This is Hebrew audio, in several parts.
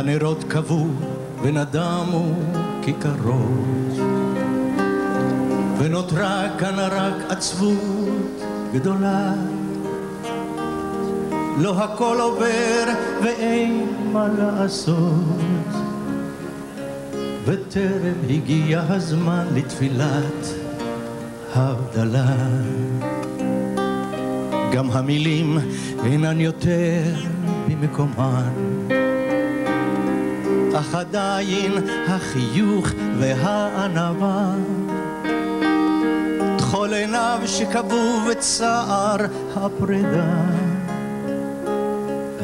הנרות כבו ונדמו כיכרות, ונותרה כאן רק עצבות גדולה. לא הכל עובר ואין מה לעשות, וטרם הגיע הזמן לתפילת הבדלה. גם המילים אינן יותר במקומן, אך עדיין החיוך והענווה, טחול עיניו שקבעו בצער הפרידה,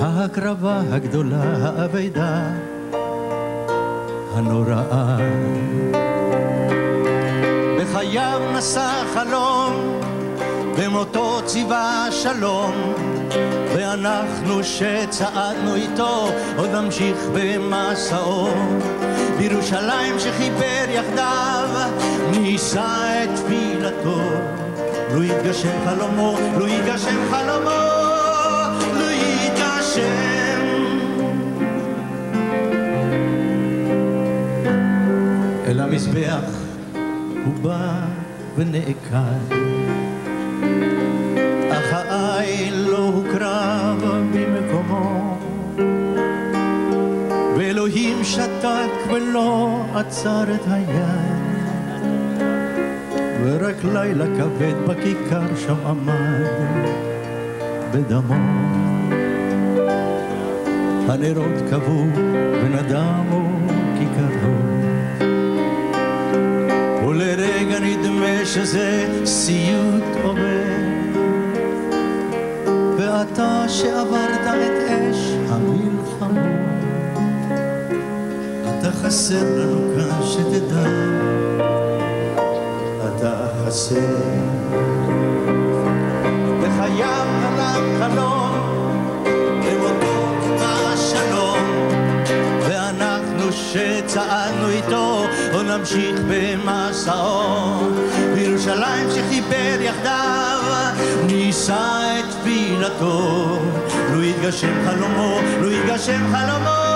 ההקרבה הגדולה, האבדה, הנוראה. בחייו נשא חלום ציווה שלום, ואנחנו שצעדנו איתו עוד נמשיך במסעו. בירושלים שחיבר יחדיו, נישא את תפילתו. לו יתגשם חלומו, לו יתגשם חלומו, לו יתגשם. אל המזבח הוא בא ונעקד שתק ולא עצר את היד ורק לילה כבד בכיכר שם עמד בדמו. הנרות כבו ונדמו כיכרות ולרגע נדמה שזה סיוט עובר. ואתה שעברת את חסר לנו כאן שתדע, אתה חסר. בחייו חלם חלום, במותו בא שלום, ואנחנו שצעדנו איתו, עוד נמשיך במסעו, בירושלים שחיבר יחדיו, נישא את תפילתו, לו יתגשם חלומו, לו יתגשם חלומו,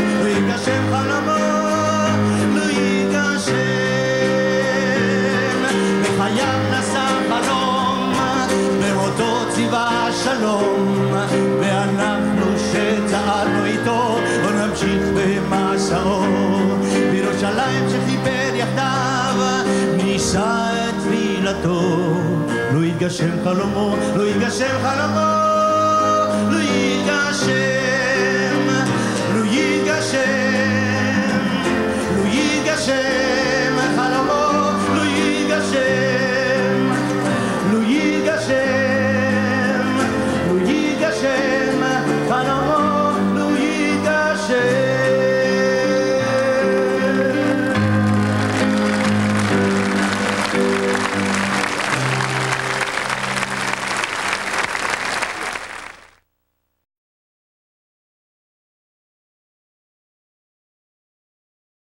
ציווה שלום, ואנחנו שצעדנו איתו, בוא נמשיך במסעו. בירושלים שחיבר יחדיו, נישא את תפילתו. לו יתגשם חלומו, לו יתגשם חלומו, לו יתגשם.